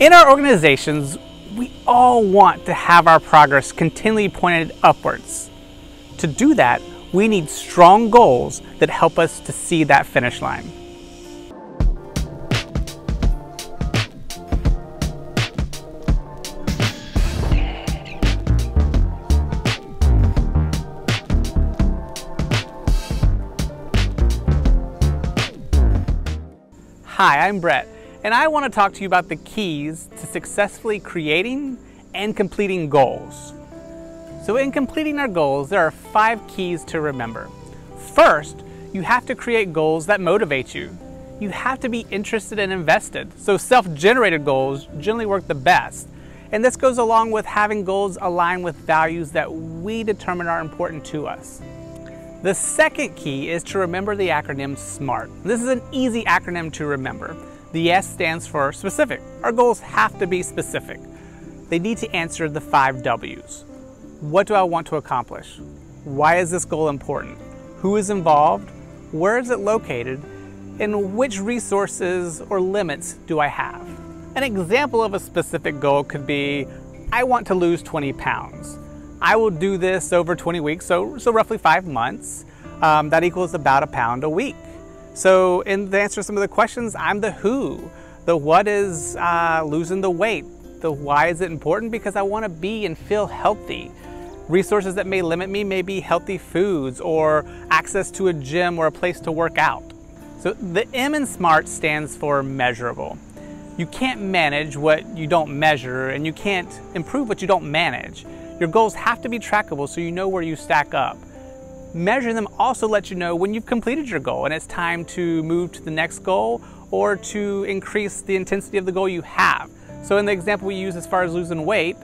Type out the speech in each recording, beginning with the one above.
In our organizations, we all want to have our progress continually pointed upwards. To do that, we need strong goals that help us to see that finish line. Hi, I'm Brett and I want to talk to you about the keys to successfully creating and completing goals. So in completing our goals, there are five keys to remember. First, you have to create goals that motivate you. You have to be interested and invested. So self-generated goals generally work the best. And this goes along with having goals align with values that we determine are important to us. The second key is to remember the acronym SMART. This is an easy acronym to remember. The S stands for specific. Our goals have to be specific. They need to answer the five W's. What do I want to accomplish? Why is this goal important? Who is involved? Where is it located? And which resources or limits do I have? An example of a specific goal could be, I want to lose 20 pounds. I will do this over 20 weeks, so, so roughly five months. Um, that equals about a pound a week. So in the answer to some of the questions, I'm the who. The what is uh, losing the weight. The why is it important? Because I want to be and feel healthy. Resources that may limit me may be healthy foods or access to a gym or a place to work out. So the M in SMART stands for measurable. You can't manage what you don't measure and you can't improve what you don't manage. Your goals have to be trackable so you know where you stack up. Measuring them also lets you know when you've completed your goal and it's time to move to the next goal or to increase the intensity of the goal you have. So in the example we use as far as losing weight,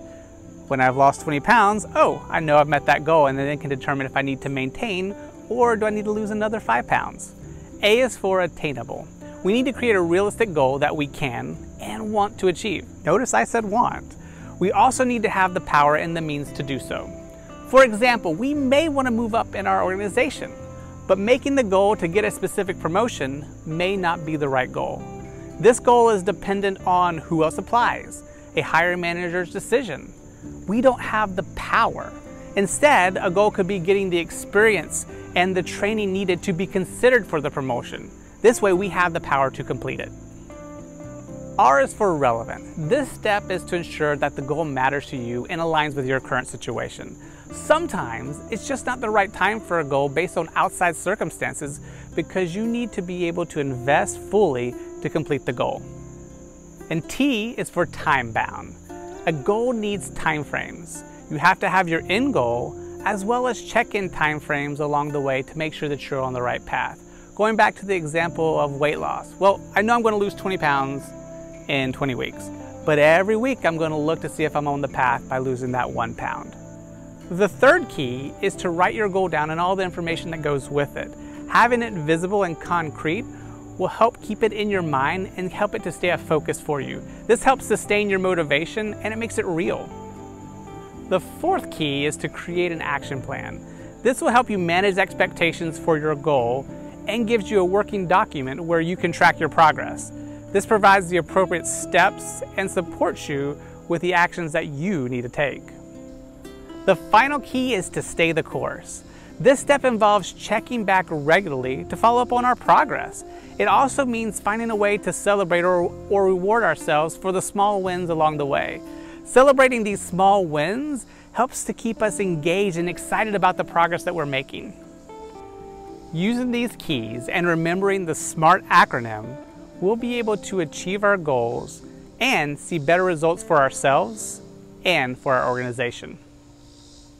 when I've lost 20 pounds, oh, I know I've met that goal and then it can determine if I need to maintain or do I need to lose another five pounds. A is for attainable. We need to create a realistic goal that we can and want to achieve. Notice I said want. We also need to have the power and the means to do so. For example, we may want to move up in our organization, but making the goal to get a specific promotion may not be the right goal. This goal is dependent on who else applies, a hiring manager's decision. We don't have the power. Instead, a goal could be getting the experience and the training needed to be considered for the promotion. This way we have the power to complete it. R is for relevant. This step is to ensure that the goal matters to you and aligns with your current situation. Sometimes it's just not the right time for a goal based on outside circumstances because you need to be able to invest fully to complete the goal. And T is for time bound. A goal needs time frames. You have to have your end goal as well as check-in time frames along the way to make sure that you're on the right path. Going back to the example of weight loss. Well, I know I'm going to lose 20 pounds in 20 weeks. But every week I'm going to look to see if I'm on the path by losing that one pound. The third key is to write your goal down and all the information that goes with it. Having it visible and concrete will help keep it in your mind and help it to stay a focus for you. This helps sustain your motivation and it makes it real. The fourth key is to create an action plan. This will help you manage expectations for your goal and gives you a working document where you can track your progress. This provides the appropriate steps and supports you with the actions that you need to take. The final key is to stay the course. This step involves checking back regularly to follow up on our progress. It also means finding a way to celebrate or, or reward ourselves for the small wins along the way. Celebrating these small wins helps to keep us engaged and excited about the progress that we're making. Using these keys and remembering the SMART acronym we'll be able to achieve our goals and see better results for ourselves and for our organization.